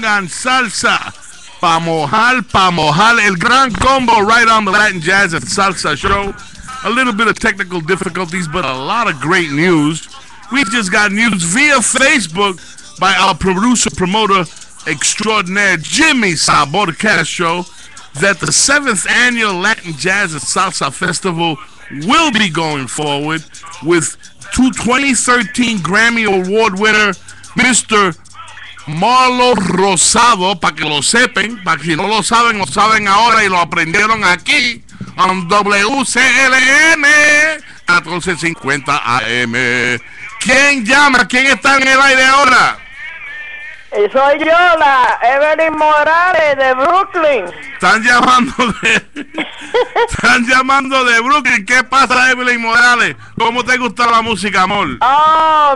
pongan salsa. Pa' mojar, pa' mojar. El gran combo right on the Latin Jazz and Salsa Show. A little bit of technical difficulties, but a lot of great news. We just got news via Facebook by our producer, promoter extraordinaire, Jimmy Sabor Castro, that the seventh annual Latin Jazz and Salsa Festival will be going forward with two 2013 Grammy Award winner, Mr. Marlo Rosado, para que lo sepan, para que si no lo saben, lo saben ahora y lo aprendieron aquí, en WCLN 1450 AM. ¿Quién llama? ¿Quién está en el aire ahora? Y soy yo, la Evelyn Morales de Brooklyn. Están llamando de. Están llamando de Brooklyn. ¿Qué pasa, Evelyn Morales? ¿Cómo te gusta la música, amor? Oh,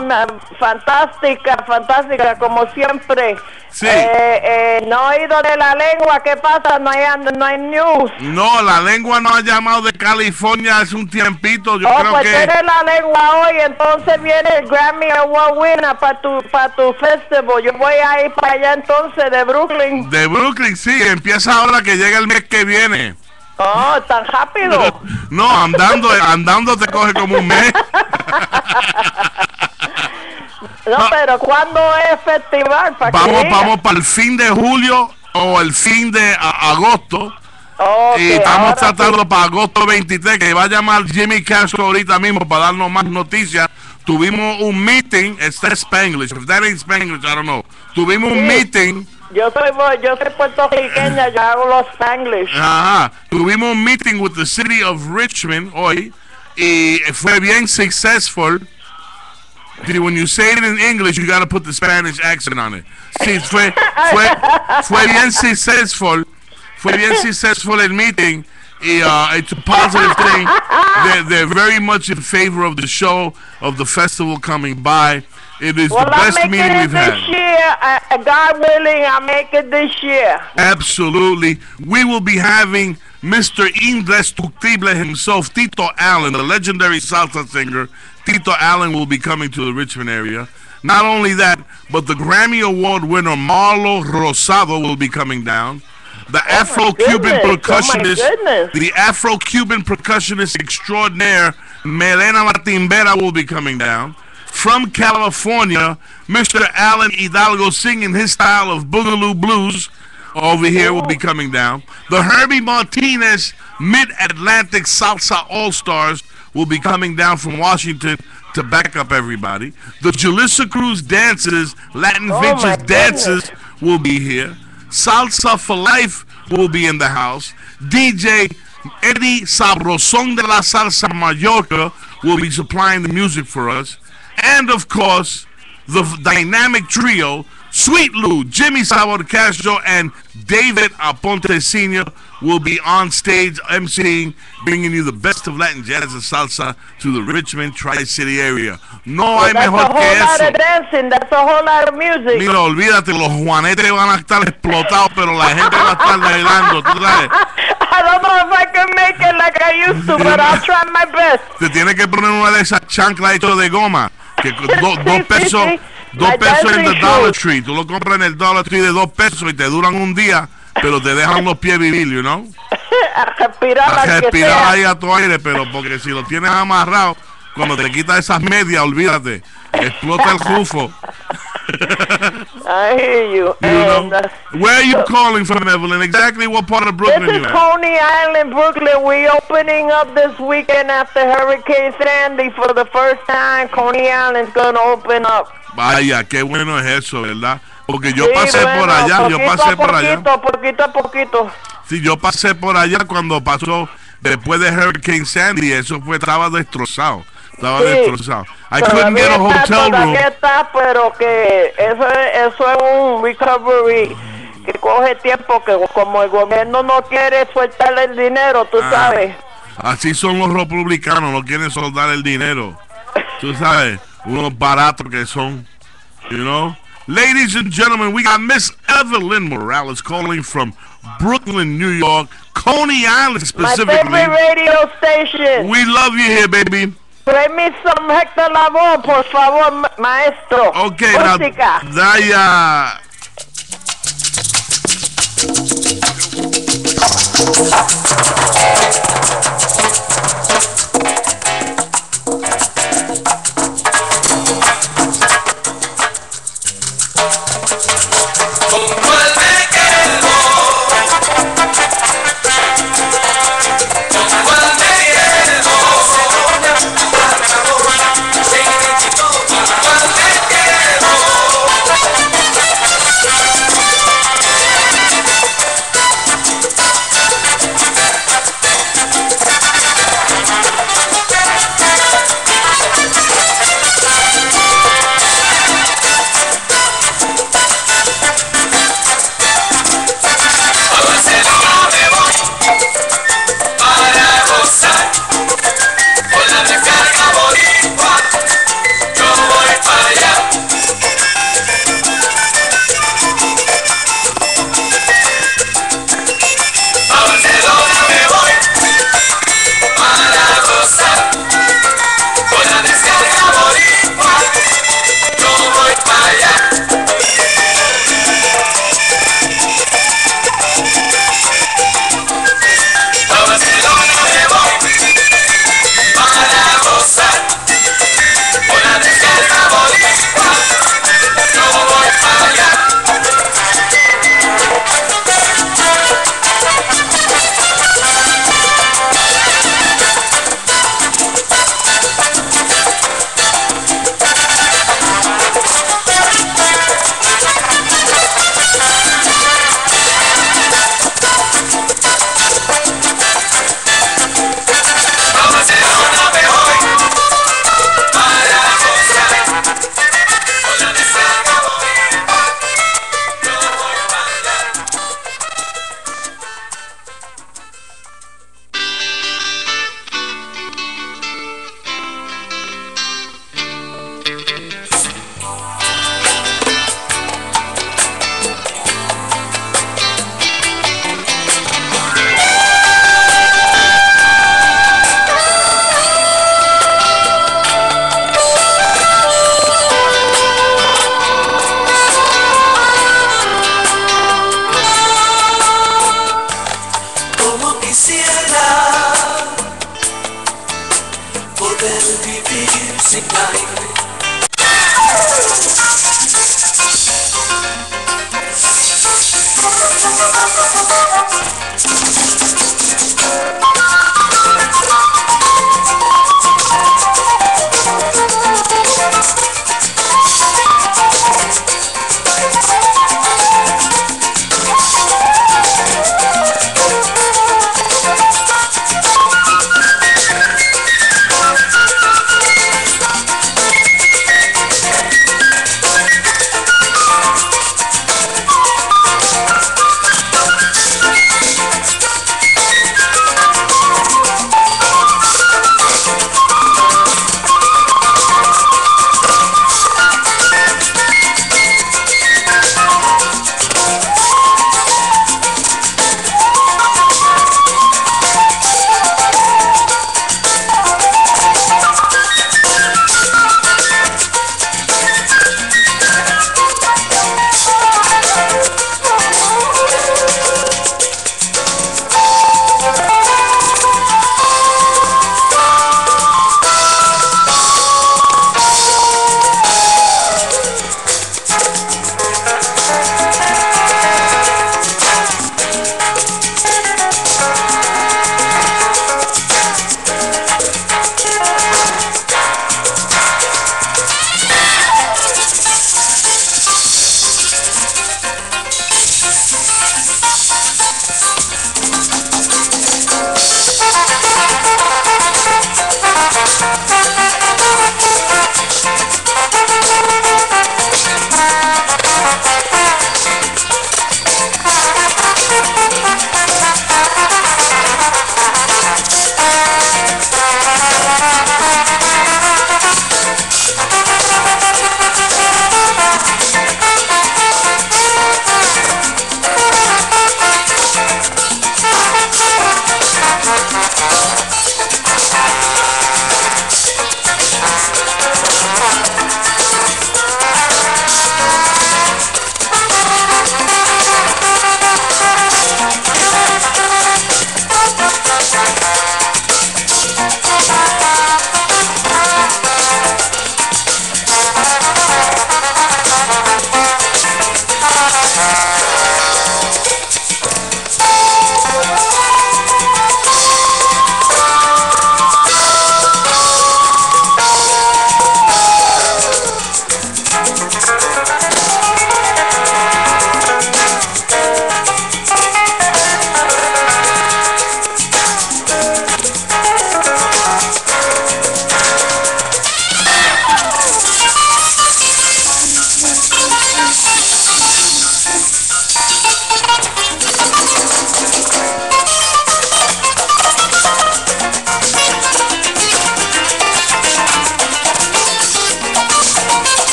fantástica, fantástica, como siempre. Sí. Eh, eh, no he oído de la lengua, ¿qué pasa? No hay, no hay news. No, la lengua no ha llamado de California hace un tiempito. Yo oh, creo pues que. tienes la lengua hoy, entonces viene el Grammy Award winner para tu, para tu festival. Yo voy a ir para allá entonces de Brooklyn. De Brooklyn, sí, empieza ahora que llega el mes que viene. Oh, tan rápido. No, andando, andando te coge como un mes. No, pero ¿cuándo es festival? ¿Para que Vamos, vamos para el fin de julio o el fin de a- agosto. Y estamos tratando sí. para agosto 23, que va a llamar Jimmy Castro ahorita mismo para darnos más noticias. Tuvimos un meeting, está Spanglish, if that ain't Spanglish, I don't know. Tuvimos un meeting, Yo soy, yo soy puertorriqueña, yo hago los Spanglish. ajá, tuvimos un meeting with the city of Richmond hoy y fue bien successful. When you say it in English, you gotta put the Spanish accent on it. Sí, fue, fue, fue bien successful. Fue bien successful el meeting. Uh, it's a positive thing. They're, they're very much in favor of the show, of the festival coming by. It is Well, the best meeting it we've this had. year. Uh, God willing, I'll make it this year. Absolutely. We will be having Mr. Indestructible himself, Tito Allen, the legendary salsa singer. Tito Allen will be coming to the Richmond area. Not only that, but the Grammy Award winner Marlow Rosado will be coming down. The Afro-Cuban goodness. Oh, percussionist, the Afro-Cuban percussionist extraordinaire Melena Latimbera will be coming down. From California, Mr. Allen Hidalgo singing his style of Boogaloo Blues over here will be coming down. The Herbie Martinez Mid Atlantic Salsa All Stars will be coming down from Washington to back up everybody. The Julissa Cruz Dancers, Latin Oh, my Vintage Dancers will be here. Salsa for Life will be in the house. DJ Eddie Sabrosón de la Salsa Mallorca will be supplying the music for us. And of course, the dynamic trio, Sweet Lou, Jimmy Sabor Castro, and David Aponte Sr. will be on stage emceeing, bringing you the best of Latin jazz and salsa to the Richmond Tri-City area. No hay mejor que eso. That's a whole lot of dancing. That's a whole lot of music. Mira, olvídate, los juanetes van a estar explotados, pero la gente va a estar bailando, tú sabes. I don't know if I can make it like I used to, but I'll try my best. Te tienes que poner una de esas chanclas hechas de goma, que do- Sí, dos sí, pesos, sí. Dos pesos en el Dollar. Tree. Tú lo compras en el Dollar Tree de dos pesos y te duran un día, pero te dejan los pies vivir, you know? A respirar A respirar ahí a tu aire, pero porque si lo tienes amarrado, cuando te quitas esas medias, olvídate, explota el rufo. I hear you. You And, know? uh, Where are you calling from, Evelyn? Exactly what part of This Brooklyn is you at? Coney Island, Brooklyn. We opening up this weekend after Hurricane Sandy for the first time. Coney Island's gonna open up. Vaya, qué bueno es eso, ¿verdad? Porque yo Sí, pasé por bueno, allá, yo pasé por allá. poquito, Poquito a poquito. Sí, yo pasé por allá cuando pasó después de Hurricane Sandy, eso fue, estaba destrozado. Estaba Sí. destrozado. I couldn't get a Todavía está, hotel room. está, pero que eso es, eso es un recovery que coge tiempo, que como el gobierno no quiere soltarle el dinero, tú Ah. sabes. Así son los republicanos, no quieren soldar el dinero. Tú sabes, unos baratos que son. You know? Ladies and gentlemen, we got Miss Evelyn Morales calling from Brooklyn, New York, Coney Island My specifically. favorite radio station. We love you here, baby. Play me some Hector Lavoe, por favor, ma- maestro. Okay, now, Música. Daya.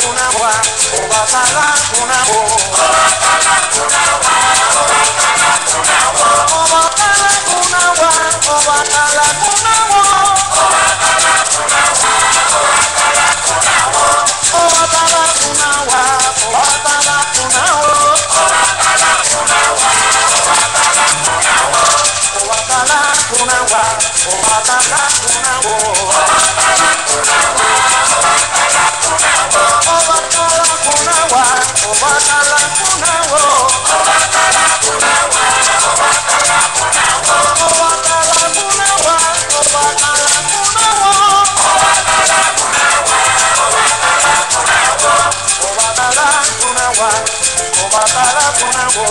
kunagua, obatala kunagua. Ọbàtálá kúnná wò.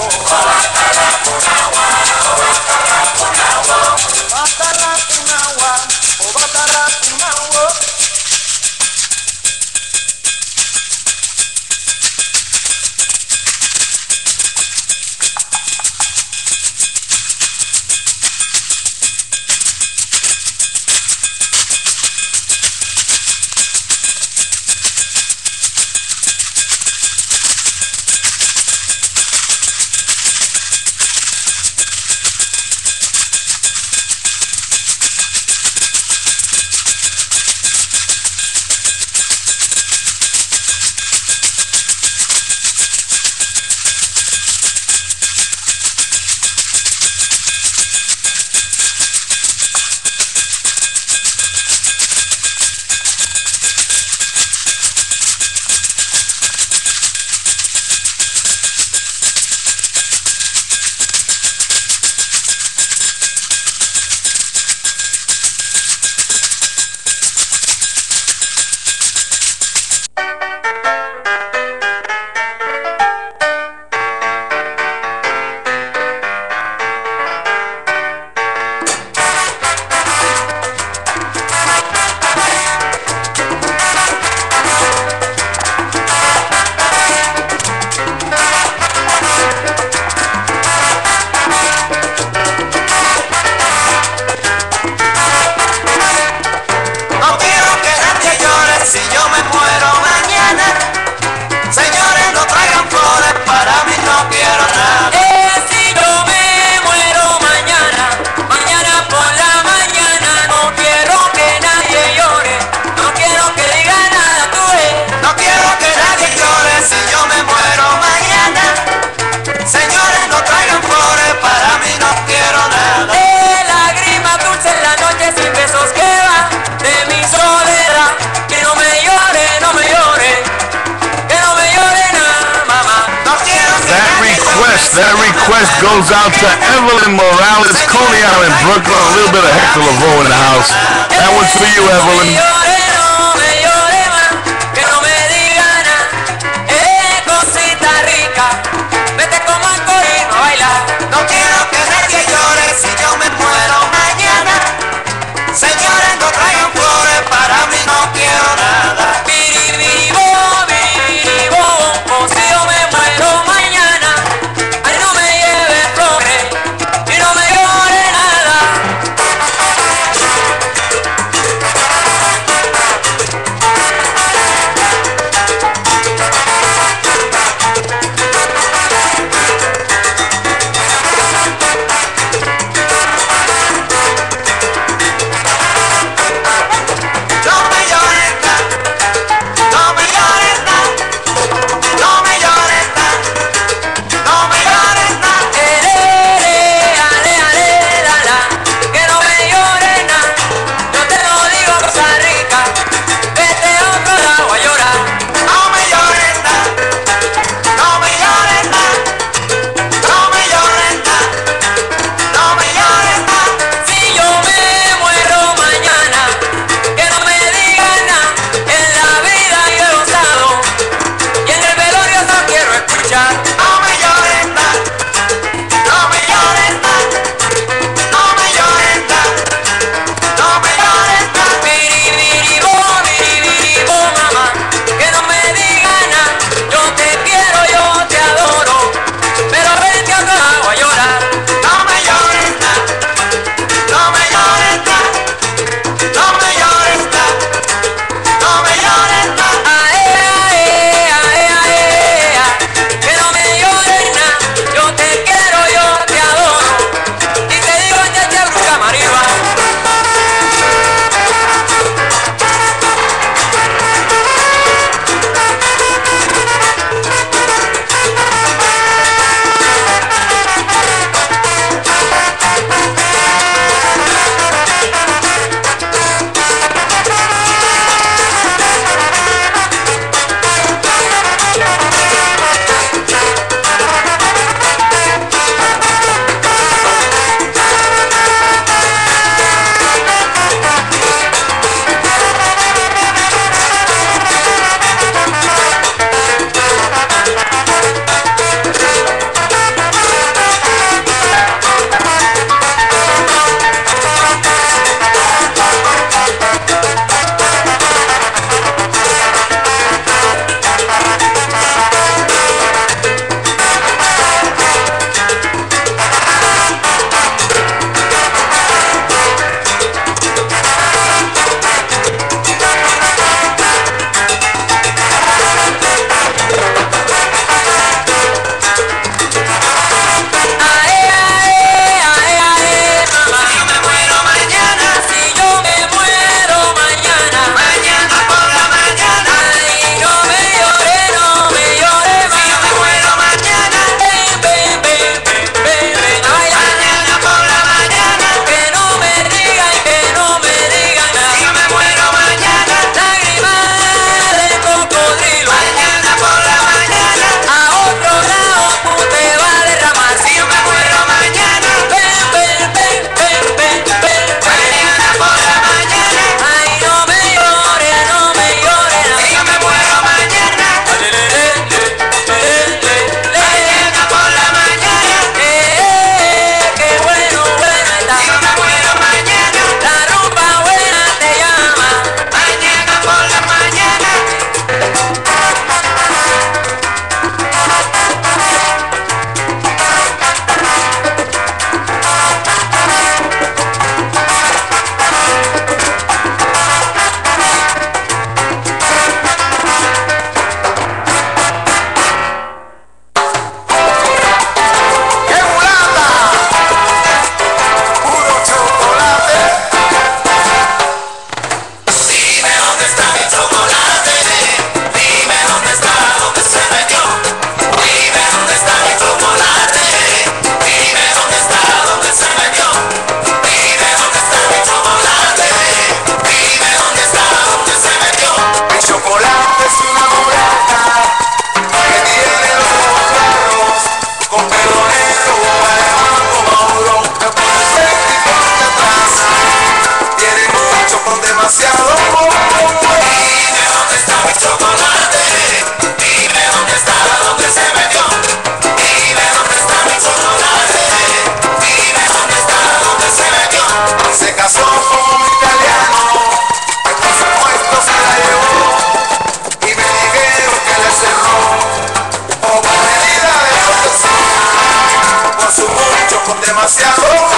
Con demasiado.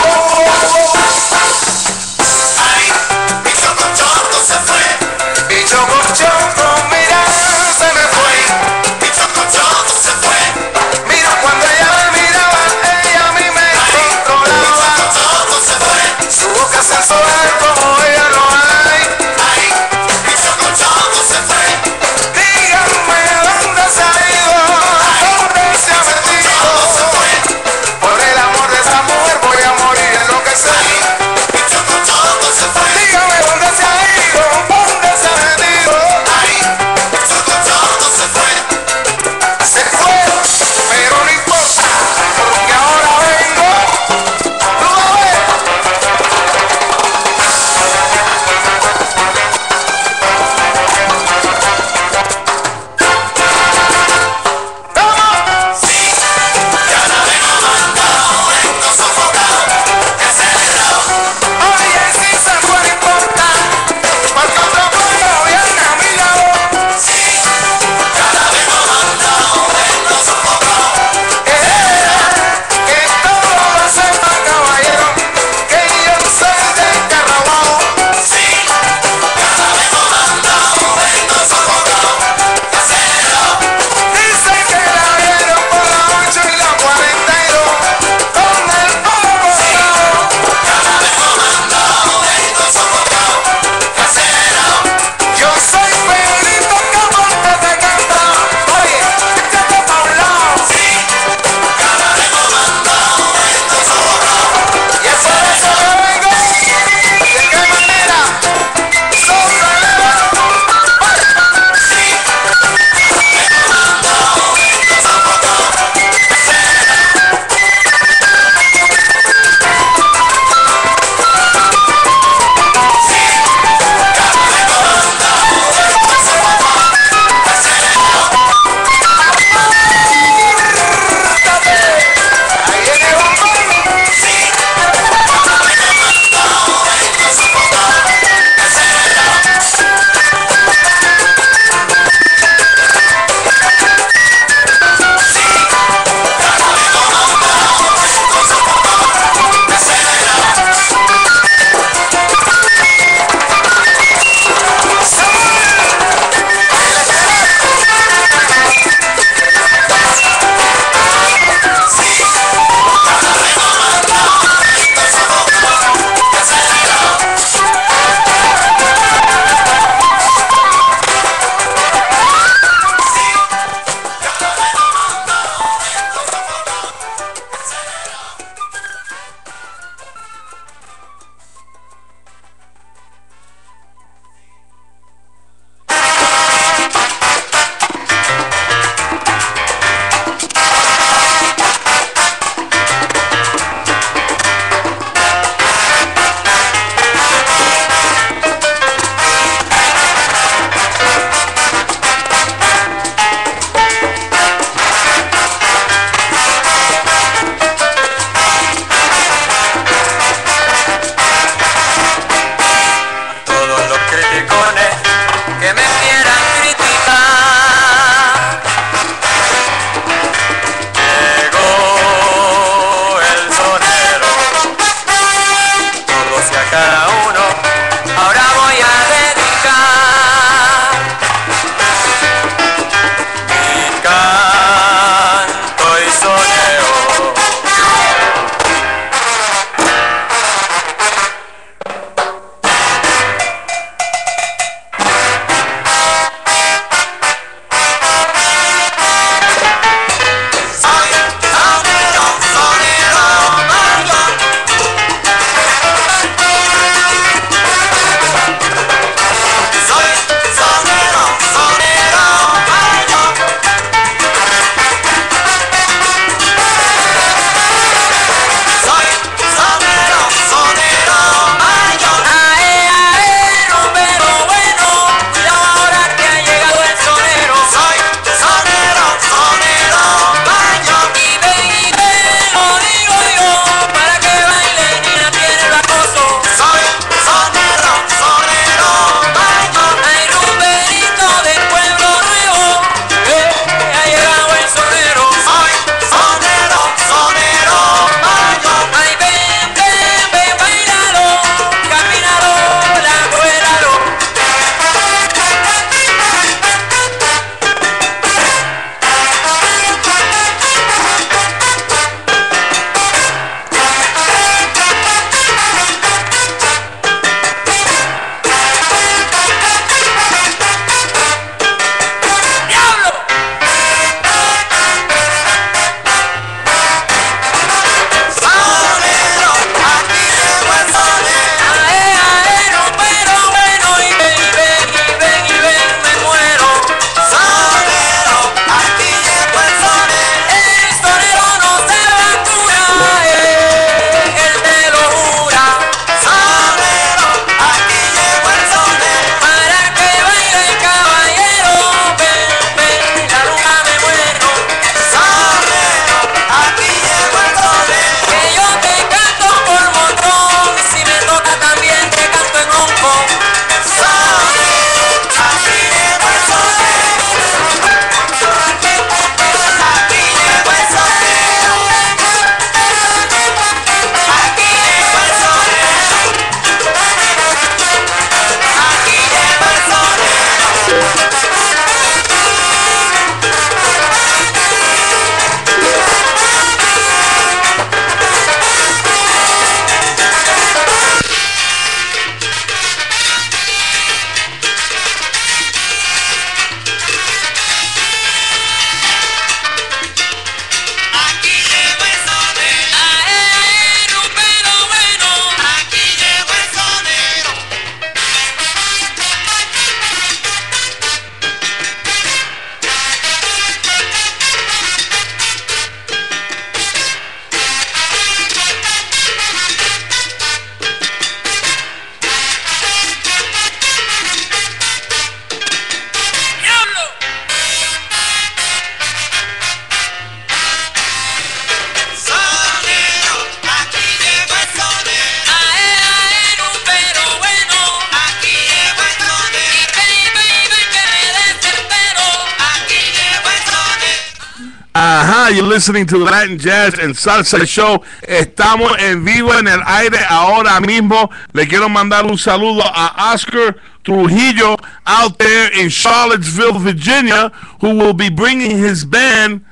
Listening to the Latin Jazz and Salsa Show. Estamos en vivo en el aire ahora mismo. Le quiero mandar un saludo a Oscar Trujillo out there in Charlottesville, Virginia, who will be bringing his band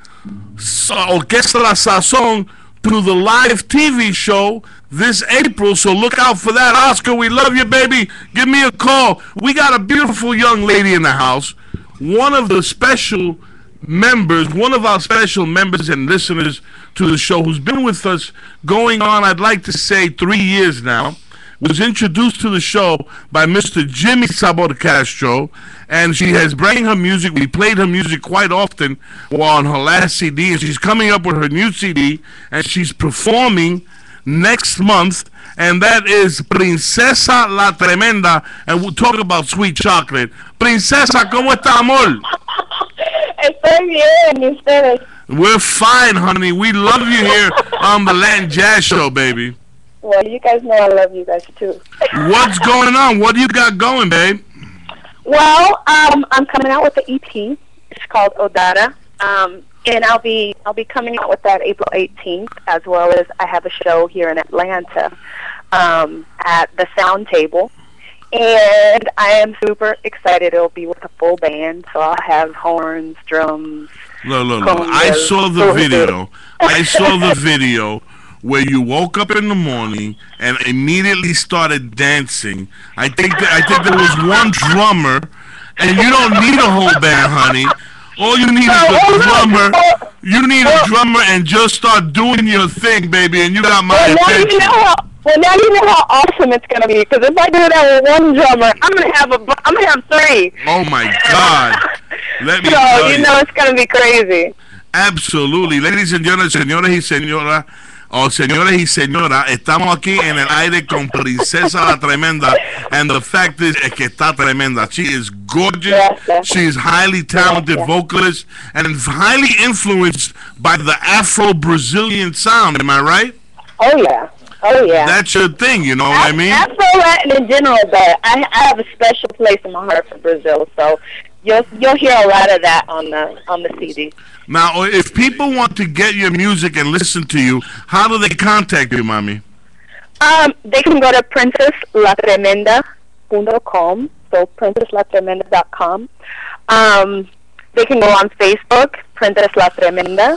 Orquesta Sazon to the live TV show this April. So look out for that. Oscar, we love you, baby. Give me a call. We got a beautiful young lady in the house. One of the special members, one of our special members and listeners to the show who's been with us going on, I'd like to say, three years now was introduced to the show by Mr. Jimmy Sabor Castro, and she has bring her music. We played her music quite often on her last CD, and she's coming up with her new CD, and she's performing next month, and that is Princesa La Tremenda, and we'll talk about sweet chocolate. Princesa, ¿cómo está, amor? Estoy bien, ¿y ustedes? We're fine, honey. We love you here on the Latin Jazz Show, baby. Well, you guys know I love you guys too. What's going on? What do you got going, babe? Well, um, I'm coming out with the EP. It's called Odara, um, and I'll be I'll be coming out with that April 18th, as well as I have a show here in Atlanta um, at the Sound Table, and I am super excited. It'll be with a full band, so I'll have horns, drums. Look, look, look. I saw the video. I saw the video where you woke up in the morning and immediately started dancing. I think that, I think there was one drummer, and you don't need a whole band, honey. All you need is a drummer. You need a drummer and just start doing your thing, baby, and you got my Well, now you attention. Well, now you know how awesome it's gonna be. Because if I do that with one drummer, I'm gonna have a. I'm gonna have three. Oh my God! Let me So you you. know it's gonna be crazy. Absolutely. Ladies and gentlemen, señores y señoras, o oh, señores y señoras, estamos aquí en el aire con Princesa la Tremenda. And the fact is, es que está tremenda. She is gorgeous. Yes. She is highly talented vocalist and highly influenced by the Afro-Brazilian sound. Am I right? Oh yeah. Oh yeah. That's your thing, you know what I mean? Afro Latin in general, but I, I have a special place in my heart for Brazil. So you'll you'll hear a lot of that on the on the CD. Now, if people want to get your music and listen to you, how do they contact you, mommy? Um, they can go to princesslatremenda.com. So princesslatremenda.com. Um, they can go on Facebook, Princess La Tremenda.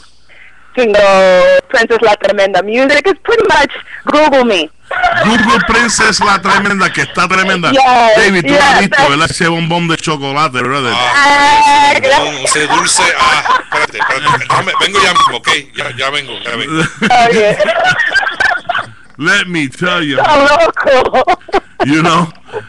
Go Princess La Tremenda Music. It's pretty much Google me. Google Princess la tremenda, que está tremenda. Yes, David, tú yes, has visto, ¿verdad? Ese bombón de chocolate, brother. Ah, No, ese dulce. Ah, espérate, espérate. Déjame- vengo ya mismo, ok. Ya, ya vengo, ya vengo. Let me tell you, loco. you know,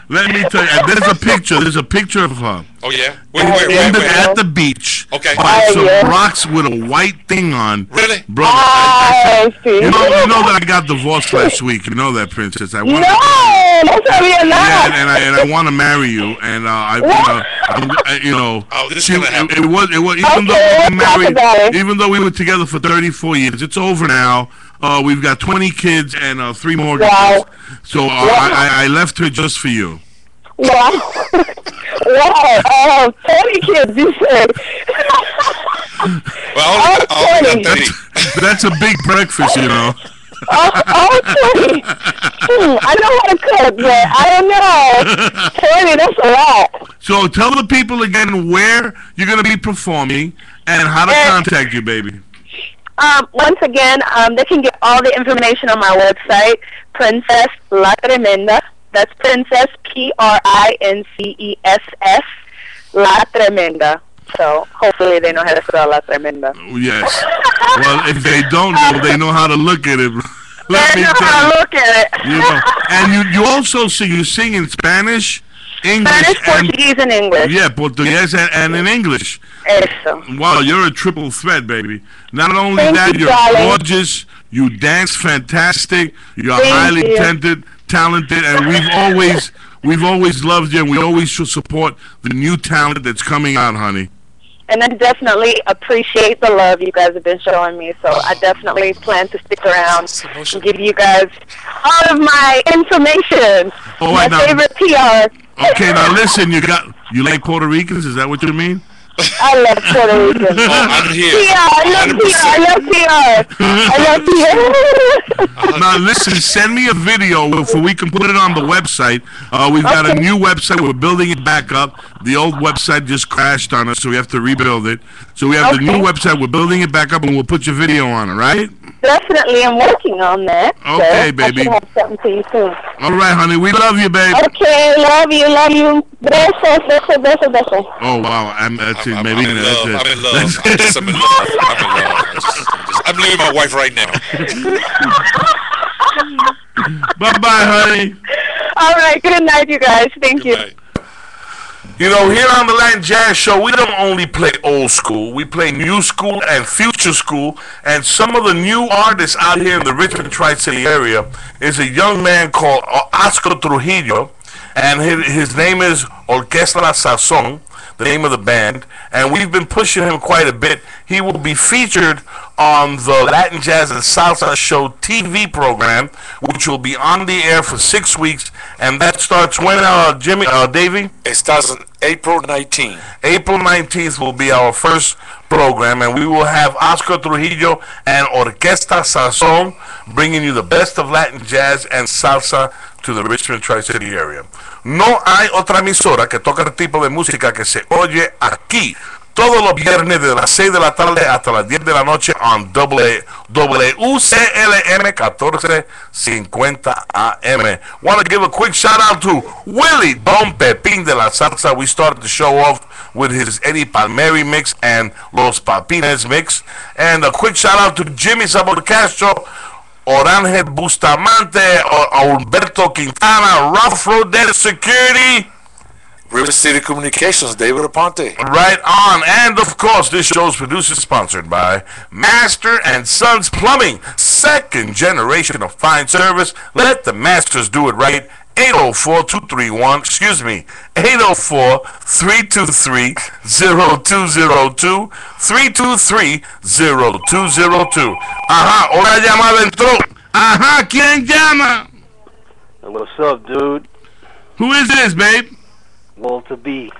let me tell you, and there's a picture, there's a picture of her Oh, yeah. Wait, wait, in wait, the, wait. at the beach Okay. by Oh, some yeah. rocks with a white thing on. Really? Brother, I- I see. I- you know, you know that I got divorced last week. You know that, Princess. I No, wanna- no sabía Yeah, nada. and, and I and I want to marry you, and uh, I, you know, I'm, I, you know, Oh, this is she- gonna it, happen. it was, it was, even Okay, though we let's were talk married, about it. even though we were together for 34 years, it's over now. Uh, we've got 20 kids and uh, three more. Wow. So uh, I, I, I left her just for you. Wow. wow. Oh, 20 kids, you said. Well, I only, I only got 30. That's a big breakfast, you know. oh, oh, 20. Hmm, I know how to cook, but I don't know. 20, that's a lot. So tell the people again where you're going to be performing and how to Eh. contact you, baby. Um, once again, um, they can get all the information on my website, Princess La Tremenda. That's Princess, P R I N C E S S, La Tremenda. So hopefully they know how to spell La Tremenda. Yes. Well, if they don't know, they know how to look at it. Let They me know tell how you. to look at it. You know, and you you also sing you sing in Spanish, English, Spanish, and Portuguese, and English. yeah, Portuguese and, and in English. Eso. Wow, you're a triple threat, baby. Not only Thank that, you, you're darling. gorgeous. You dance fantastic. You're Thank highly you. talented, talented, and we've always we've always loved you, and we always should support the new talent that's coming out, honey. And I definitely appreciate the love you guys have been showing me. So I definitely plan to stick around and give you guys all of my information. Oh, my I know. favorite PR. Okay, now listen, you got you like Puerto Ricans? Is that what you mean? I love Puerto Rican. I'm here. PR, I love PR, I love PR. I love PR. Now listen, send me a video so we can put it on the website. Uh, we've got a new website. We're building it back up. The old website just crashed on us, so we have to rebuild it. So we have the new website. We're building it back up, and we'll put your video on it. Right? Definitely, I'm working on that. Okay, I baby. should have something to you soon. All right, honey. We love you, babe. Okay, love you, love you. Besos, besos, besos, besos. Oh wow, I'm, that's it. I'm, Maybe I'm in love. it. I'm in love. I'm just, I'm in love. I'm in love. I'm, just, I'm, just, I'm leaving my wife right now. Bye bye, honey. All right, good night, you guys. Thank you. Night. You know, here on the Latin Jazz Show, we don't only play old school, we play new school and future school. And some of the new artists out here in the Richmond Tri City area is a young man called Oscar Trujillo, and his, his name is Orquesta La Sazon, the name of the band. And we've been pushing him quite a bit. He will be featured on the Latin Jazz and Salsa Show TV program, which will be on the air for six weeks. And that starts when, uh, Jimmy, uh, Davey? It starts on April 19th. April 19th will be our first program, and we will have Oscar Trujillo and Orquesta Sazon bringing you the best of Latin jazz and salsa to the Richmond Tri-City area. No hay otra emisora que toque el tipo de música que se oye aquí todos los viernes de las 6 de la tarde hasta las 10 de la noche on W- WCLM 1450 AM. Want to give a quick shout out to Willie Don Pepin de la Salsa. We started the show off with his Eddie Palmieri mix and Los Papines mix. And a quick shout out to Jimmy Sabor Castro, Orangel Bustamante, or Alberto Quintana, Rough Road Security. River City Communications, David Aponte. Right on. And of course, this show's produced and sponsored by Master and Sons Plumbing. Second generation of fine service. Let the masters do it right. 804-231, excuse me, 804-323-0202, 323-0202. Ajá, una llamada entró. Ajá, ¿quién llama? What's up, dude? Who is this, babe? Walter B.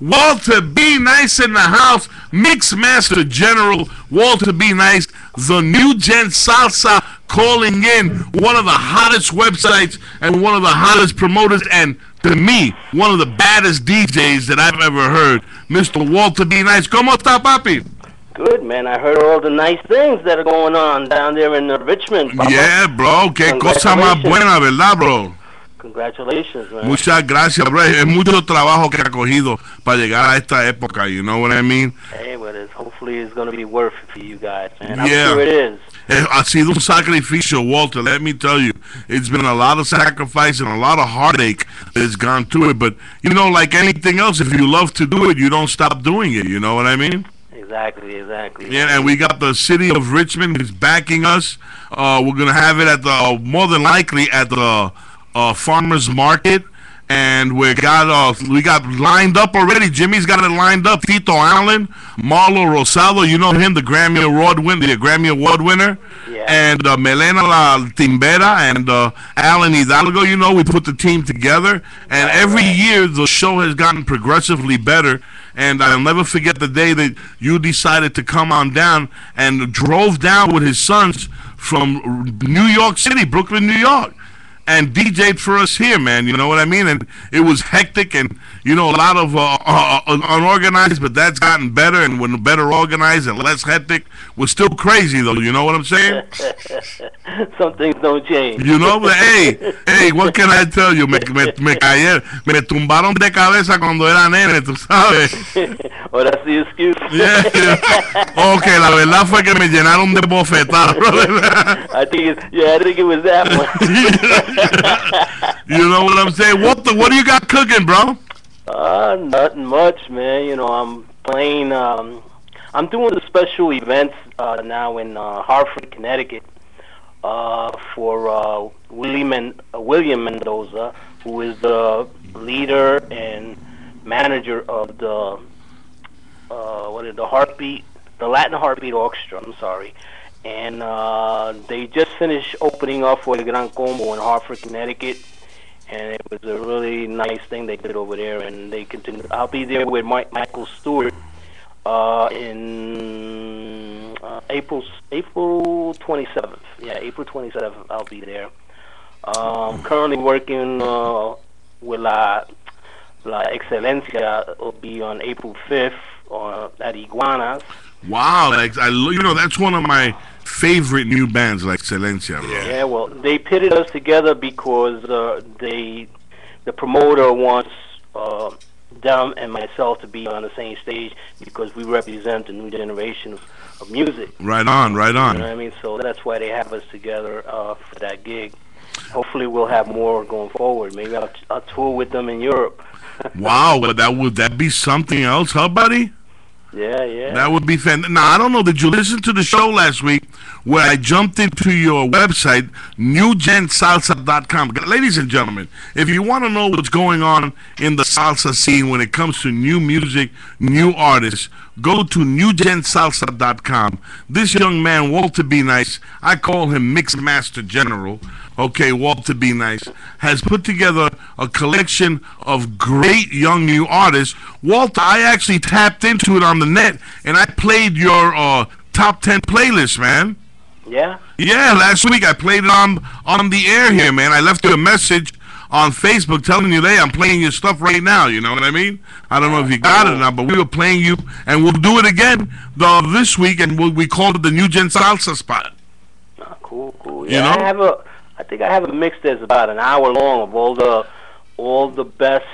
Walter B. Nice in the house, Mix Master General Walter B. Nice, the new Gen Salsa calling in one of the hottest websites and one of the hottest promoters, and to me, one of the baddest DJs that I've ever heard, Mr. Walter B. Nice. ¿Cómo está, papi? Good, man. I heard all the nice things that are going on down there in Richmond. Papa. Yeah, bro, qué cosa más buena, ¿verdad, bro? Congratulations, man. Muchas gracias, bro. Es mucho trabajo que ha cogido para llegar a esta época, you know what I mean? Hey, but it's, hopefully it's going to be worth it for you guys, man. I'm Yeah. sure it is. Eh, Ha sido un sacrificio, Walter. Let me tell you, it's been a lot of sacrifice and a lot of heartache that's gone through it. But you know, like anything else, if you love to do it, you don't stop doing it. You know what I mean? Exactly, exactly. Yeah. And we got the city of Richmond is backing us. Uh, we're gonna have it at the uh, more than likely at the uh, farmers market. And we got uh, we got lined up already. Jimmy's got it lined up. Tito Allen, Marlow Rosado, you know him, the Grammy Award winner, the Grammy Award winner, Yeah. and uh, Melena La Timbera and uh, Alan Hidalgo. You know, we put the team together, and every year the show has gotten progressively better. And I'll never forget the day that you decided to come on down and drove down with his sons from New York City, Brooklyn, New York and DJ'd for us here, man. You know what I mean? And it was hectic and, you know, a lot of uh, uh, uh, unorganized, but that's gotten better. And when better organized and less hectic, we're still crazy, though. You know what I'm saying? Some things don't change. You know, but hey, hey, what can I tell you? Me, me, me cayeron, me tumbaron de cabeza cuando era nene, tú sabes. that's the excuse. Yeah, yeah. Ok, la verdad fue que me llenaron de bofetadas. I think yeah, I think it was that one. you know what I'm saying? What the, what do you got cooking, bro? Uh, nothing much, man. You know, I'm playing. Um, I'm doing the special events uh, now in uh, Hartford, Connecticut, uh, for uh, William and uh, William Mendoza, who is the leader and manager of the uh, what is the Heartbeat, the Latin Heartbeat Orchestra. I'm sorry. And uh, they just finished opening up for the Gran Combo in Hartford, Connecticut and it was a really nice thing they did over there. And they continue. I'll be there with Mike, Michael Stewart uh, in uh, April April 27th. Yeah, April 27th. I'll be there. Um, currently working uh, with La La Excelencia. Will be on April 5th uh, at Iguanas. Wow, I, you know, that's one of my favorite new bands, like Excelencia, bro. Yeah, well, they pitted us together because uh, they, the promoter wants uh, them and myself to be on the same stage because we represent the new generation of, of music. Right on, right on. You know what. I mean? So that's why they have us together uh, for that gig. Hopefully, we'll have more going forward. Maybe I'll, I'll tour with them in Europe. Wow, but that would that be something else, huh, buddy? Yeah, yeah. That would be fan. Now I don't know. Did you listen to the show last week where I jumped into your website, newgensalsa.com? Ladies and gentlemen, if you want to know what's going on in the salsa scene when it comes to new music, new artists, go to newgensalsa.com. This young man, Walter B. Nice, I call him Mix Master General. Okay, Walter B. Nice has put together a collection of great young new artists. Walter, I actually tapped into it on the net and I played your uh, top 10 playlist, man. yeah? Yeah, last week I played it on on the air here, man. I left you a message on Facebook telling you, "Hey, I'm playing your stuff right now." You know what I mean? I don't know if you got it or not, but we were playing you, and we'll do it again uh, this week, and we'll, we called it the New Gen Salsa spot. Ah, cool, cool. You know? I have a. I think I have a mix that's about an hour long of all the, all the best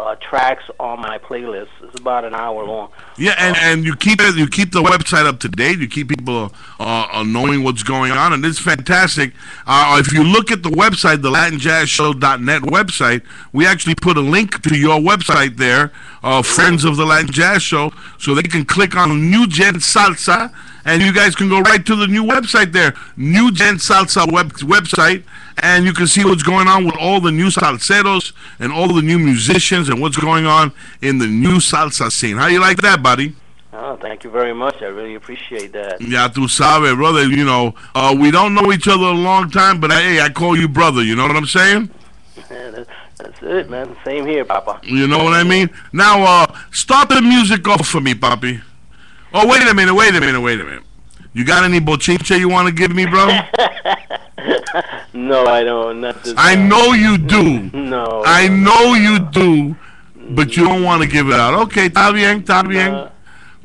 uh, tracks on my playlist. It's about an hour long. Yeah, and, and you keep it, you keep the website up to date. You keep people uh, uh, knowing what's going on, and it's fantastic. Uh, if you look at the website, the LatinJazzShow.net website, we actually put a link to your website there, uh, Friends of the Latin Jazz Show, so they can click on New Gen Salsa, and you guys can go right to the new website there, New Gen Salsa web, website, and you can see what's going on with all the new salseros and all the new musicians and what's going on in the new salsa scene. How you like that, buddy? Oh, thank you very much. I really appreciate that. Yeah, tú sabes, brother. You know, uh, we don't know each other a long time, but hey, I call you brother. You know what I'm saying? Yeah, that's it, man. Same here, Papa. You know what I mean? Now, uh, start the music off for me, Papi. Oh, wait a minute, wait a minute, wait a minute. You got any bochinche you want to give me, bro? no, I don't. Not this I time. know you do. No. I know you do, but you don't want to give it out. Okay, está bien, está bien. Uh,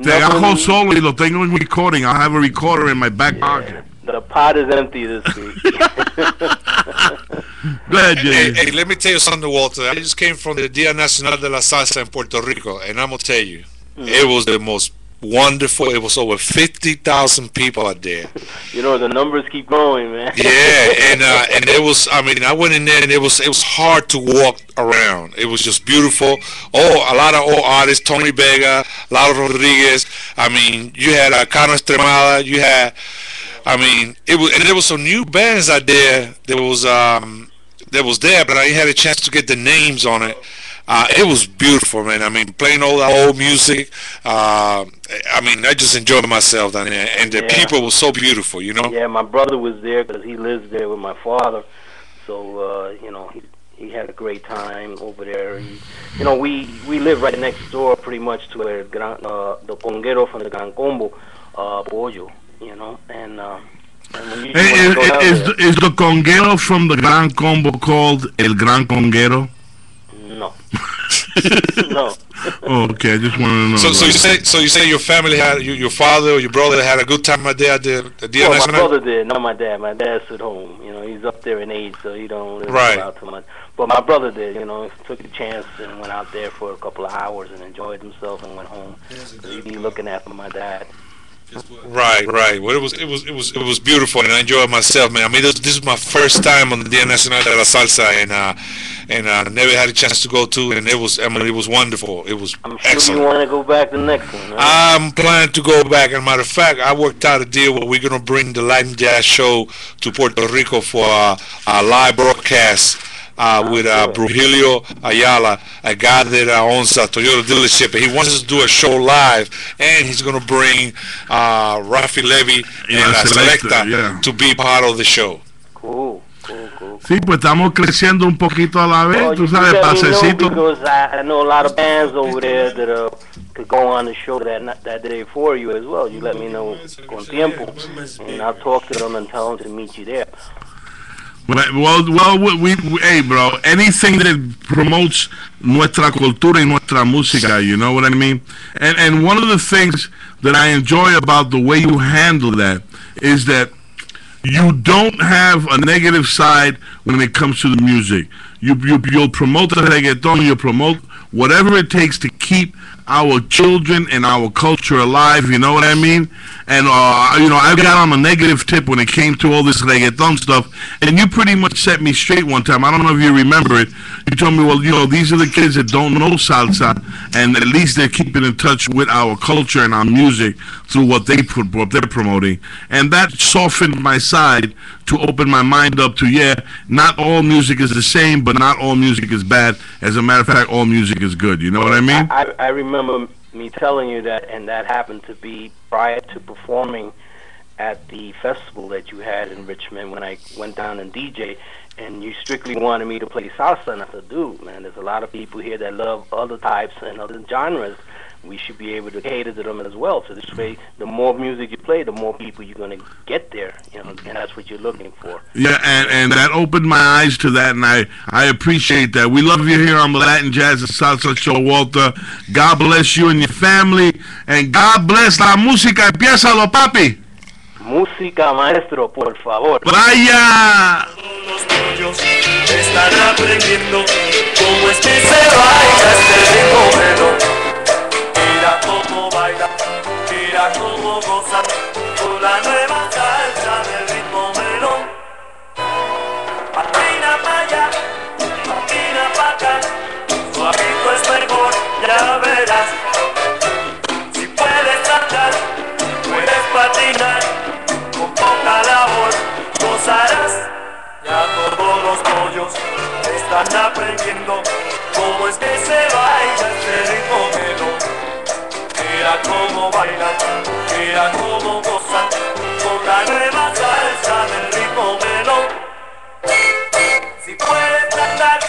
Te agarro nothing- solo y lo tengo en recording. I'll have a recorder in my back pocket. The pot is empty this week. Go ahead, Hey, hey, let me tell you something, Walter. I just came from the Dia Nacional de la Salsa in Puerto Rico, and I'm gonna tell you, it was the most wonderful. It was over fifty thousand people out there. you know, the numbers keep going, man. Yeah, and uh, and it was. I mean, I went in there, and it was it was hard to walk around. It was just beautiful. Oh, a lot of old artists: Tony Vega, Lalo Rodriguez. I mean, you had uh, Cano Estremera. You had. I mean, it was, and there was some new bands out there. There was um, that was there, but I had a chance to get the names on it. Uh, it was beautiful, man. I mean, playing all that old music. Uh, I mean, I just enjoyed myself down there, and the Yeah. people were so beautiful. You know. Yeah, my brother was there because he lives there with my father. So uh, you know, he he had a great time over there. He, you know, we we live right next door, pretty much to el gran, uh, the conguero from the Gran Combo, uh, Pollo. You know, and. Uh, and Is, when you go down is, there- is the conguero from the Gran Combo called El Gran Conguero? No, no. Oh, okay, I just wanted to know. So, so you say, so you say your family had, you, your father or your brother had a good time out there at the, the Dia Well, my brother did, not my dad. My dad's at home. You know, he's up there in age, so he don't really Right. go out too much. But my brother did. You know, took a chance and went out there for a couple of hours and enjoyed himself and went home. He'd be looking after my dad. Right, right. Well, it was, it was, it was, it was beautiful, and I enjoyed myself, man. I mean, this, this is my first time on the Dia Nacional de la Salsa, and uh, and uh, never had a chance to go to, and it was, I mean, it was wonderful. It was I'm sure excellent. you want to go back the next one. Right? I'm planning to go back. And matter of fact, I worked out a deal where we're gonna bring the Latin Jazz Show to Puerto Rico for uh, a live broadcast uh, with uh, Brujilio Ayala, a guy that uh, owns a Toyota dealership. He wants us to do a show live, and he's gonna bring uh, Rafi Levy Yeah, and uh, Selecta, Selecta yeah. to be part of the show. cool, cool, cool. Sí, pues estamos creciendo un poquito a la vez, Well, tú you sabes, let me know pasecito. because I, I know a lot of bands over there that are could go on the show that that day for you as well. You let me know con tiempo, and I'll talk to them and tell them to meet you there. Well, well, we, we, we- hey, bro, anything that promotes nuestra cultura y nuestra música, you know what I mean? And and one of the things that I enjoy about the way you handle that is that you don't have a negative side when it comes to the music. You, you you'll promote the reggaeton, you'll promote whatever it takes to keep our children and our culture alive. You know what I mean? And uh, you know, I got on a negative tip when it came to all this reggaeton stuff, and you pretty much set me straight one time. I don't know if you remember it. You told me, well, you know, these are the kids that don't know salsa, and at least they're keeping in touch with our culture and our music through what they put, what they're promoting, and that softened my side to open my mind up to yeah, not all music is the same, but not all music is bad. As a matter of fact, all music is good. You know what I mean? I, I remember me telling you that, and that happened to be prior to performing at the festival that you had in Richmond when I went down and DJ, and you strictly wanted me to play salsa, and I said, dude, man, there's a lot of people here that love other types and other genres. We should be able to cater to them as well. So this way, the more music you play, the more people you're going to get there, you know, and that's what you're looking for. Yeah, and, and that opened my eyes to that, and I, I appreciate that. We love you here on the Latin Jazz and Salsa Show, Walter. God bless you and your family, and God bless la música. Empiézalo, papi. Música, maestro, por favor. Vaya. Están aprendiendo cómo es que se baila este ritmo melo. Mira cómo baila, mira cómo goza con la nueva salsa del ritmo melón. Patina pa' allá, patina pa' acá, suavito es mejor, ya verás. Si puedes saltar, puedes patinar, con poca labor gozarás. Ya todos los pollos están aprendiendo cómo es que se baila este ritmo melón. Mira cómo bailan, mira cómo gozan con la nueva salsa del ritmo melón. Si puedes cantar,